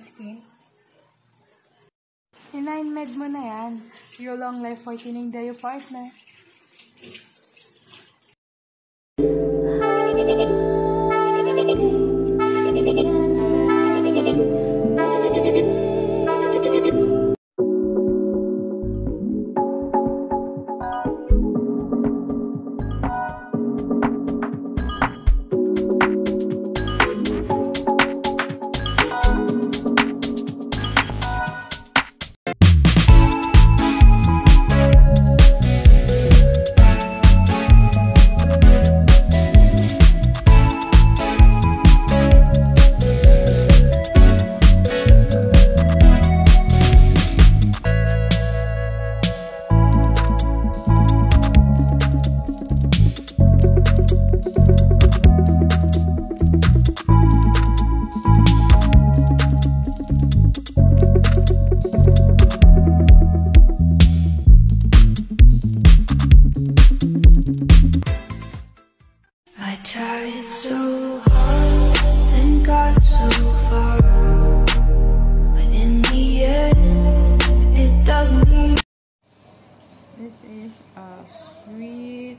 chicken skin. Hinain med mo na yan. Your long life for tining dayo partner.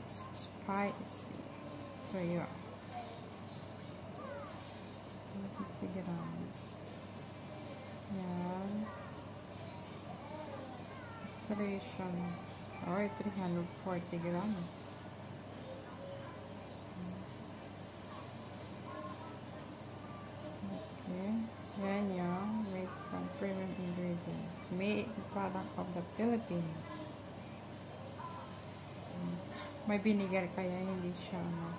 Sweet spicy. So yeah. 50 grams. Yan. Saturation. Or 340 grams. Yan yung made from premium ingredients. Made product of the Philippines. May vinegar kaya hindi siya ano.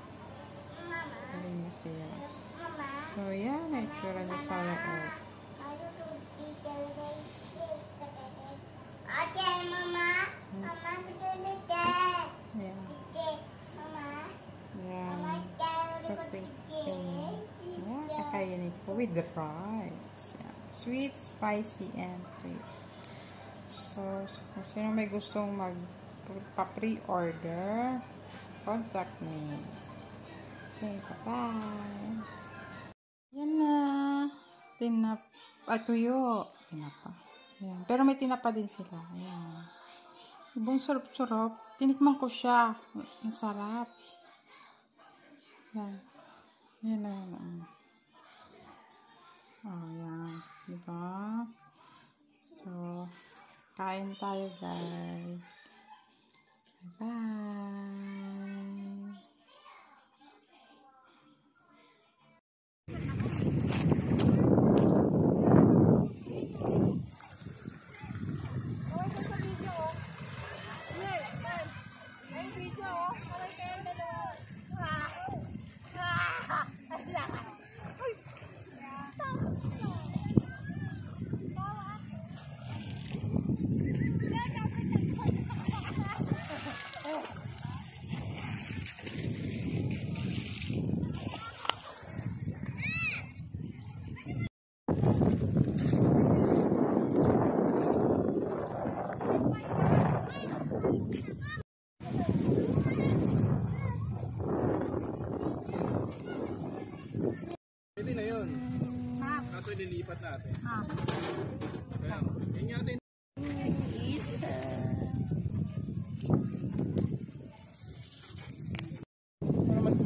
Hindi mo siya. So, yan. May tsura niya sa loob. Okay, Mama. Yan. Mama, Yan. Mama. Yan. Yan. Kakainin ko with the rice. Yan. Sweet, spicy, and sweet. So, kung sino may gustong mag pa-pre-order, contact me. Okay, bye-bye. Yan na. Tinap, ah, tuyo. Tinapa. Yan. Pero may tinapa din sila. Ayan. Ibang sarap-sarap. Tinikman ko siya. Ang sarap. Yan. Yan na. Yan. Oh, yan. Diba? So, kain tayo, guys. Bye.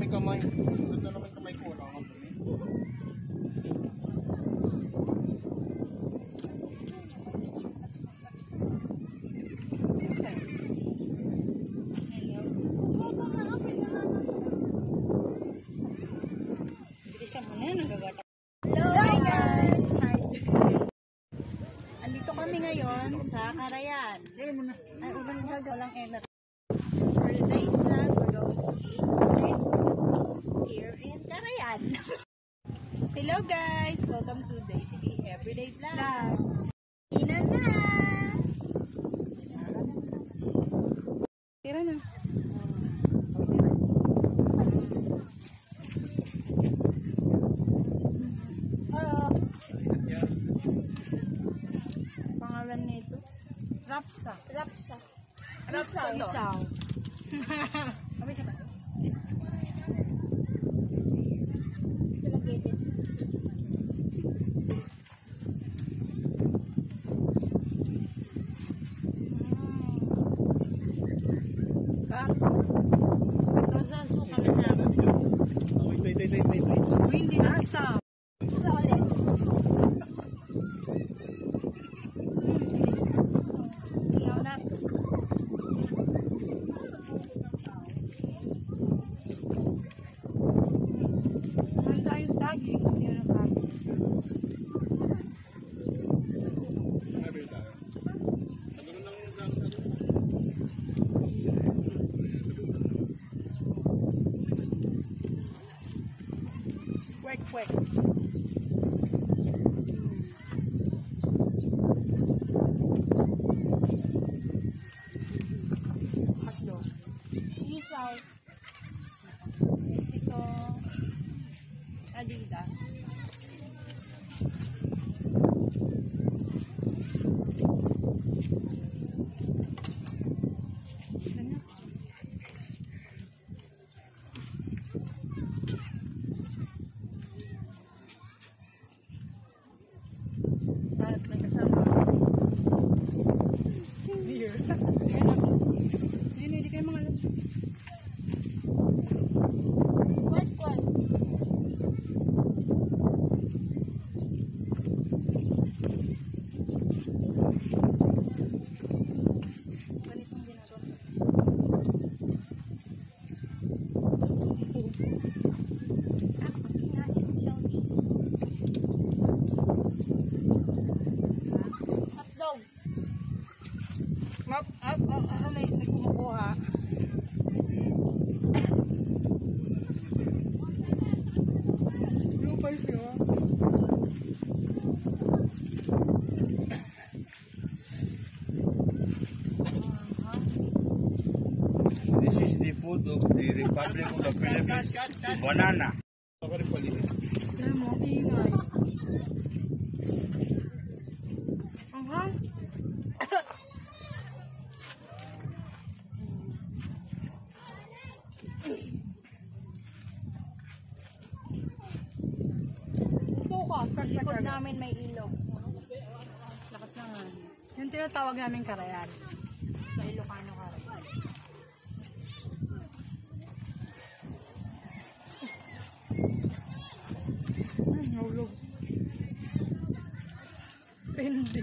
May kamay? Doon na naman kamay ko. Wala guys! Hi. Andito kami ngayon sa Karayan. Ay, walang walang elat. For Hello guys! Welcome to Daisy Everyday Vlog. Ina na! Tira na. Pangalan nito? Rapsa. Rapsa. Rapsa. Isaw. Kami ka ba? Republic of Philippines. Banana. Suka. Sa likod namin may ilog. Lakas na nga. Yung tinatawag namin karayan. Sa Ilocano karayan. Ah!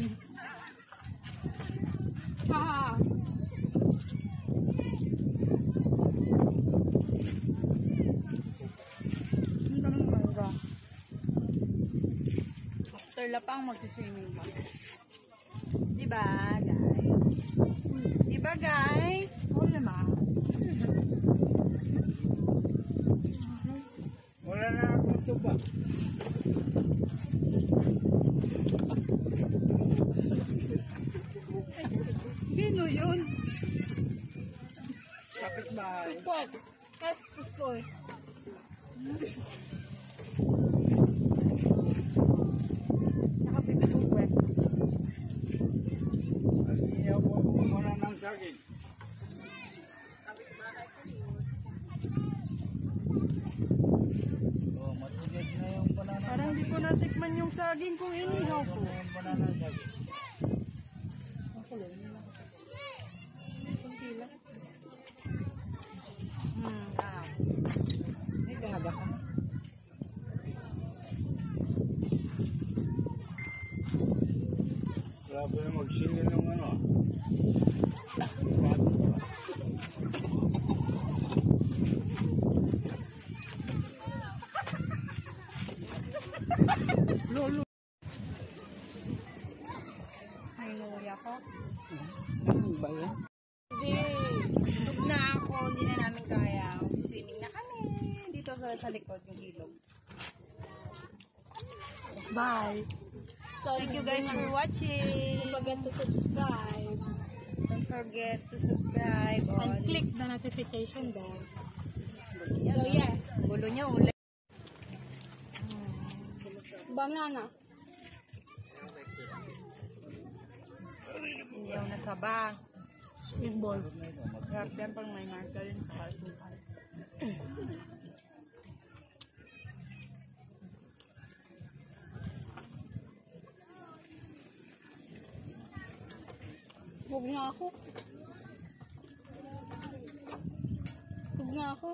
After lapang mag-swimming ba? Diba, guys? Diba, guys? Oo naman. Wala na akong tuba. Sino yun? That's the story. Nakapipituwet. Kasi ako wala ng saging. Oh, matigit na yung banana. Parang di ko natikman yung saging kung inihaw ko. Yung banana saging. Hmm, ah. Ay, gaga ka. Grabe na magsingil ng ano. Ay, nuwi ako. Hindi. Busog na ako. Hindi na namin kaya. Swimming na kami. Dito sa, sa likod yung ilog. Bye. Thank you guys for watching. Don't forget to subscribe. Don't forget to subscribe on... And click the notification bell. Oh, yeah. Gulo niya ulit. Banana. Hindi ako nasaba. Squid ball. Sarap yan pag may margarine sa kalsukal. Huwag na ako. Huwag na ako.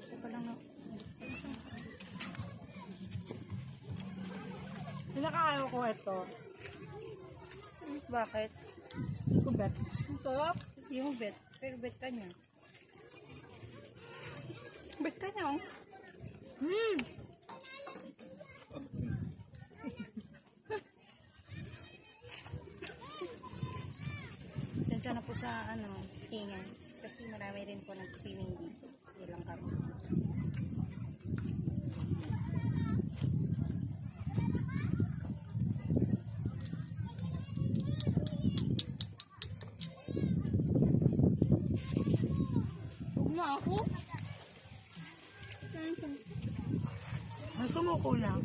Ito pa lang na. Pinakaayaw ko ito. Bakit? Hindi ko bet. Ang sarap. Yung bet. Pero bet ka niya. Bet ka niya. oh. Hmm. Sensya na po sa ano, ingay. Kasi marami rin po nag-swimming dito. Hindi lang kami. Na ako. Gusto mo ko lang.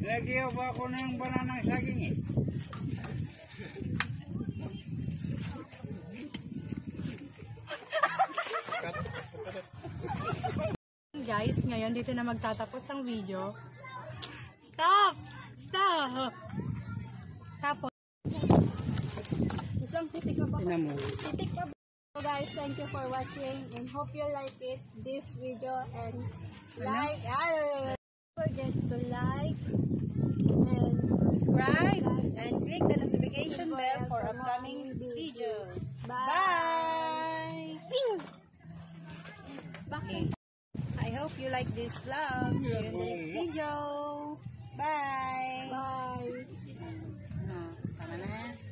Lagyan ba ako ng banana saging eh? guys, ngayon dito na magtatapos ang video. Stop! Stop! Tapos, Isang titik ka ba? Titik ka ba? So guys, thank you for watching and hope you like it, this video and like, ah, don't forget to like and subscribe! and click the notification bell for upcoming videos. Bye! Bakit? hope you like this vlog. See you next video. Bye! Bye! Oh, tama.